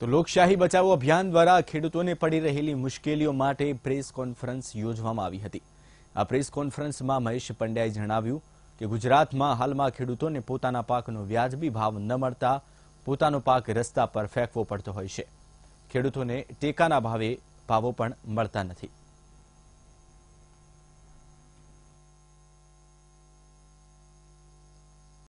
તો લોકશાહી બચાવો અભિયાન દ્વારા ખેડૂતોને પડી રહેલી મુશ્કેલીઓ માટે પ્રેસ કોન્ફરન્સ યોજવામાં આવી હતી. આ પ્રેસ કોન્ફરન્સમાં મહેશ પંડ્યાએ જણાવ્યું કે ગુજરાતમાં હાલમાં ખેડૂતોને પોતાના પાકનો વ્યાજબી ભાવ ન મળતા પોતાનો પાક રસ્તા પર ફેંકવો પડતો હોય છે. ખેડૂતોને ટેકાના ભાવે ભાવો પણ મળતા નથી.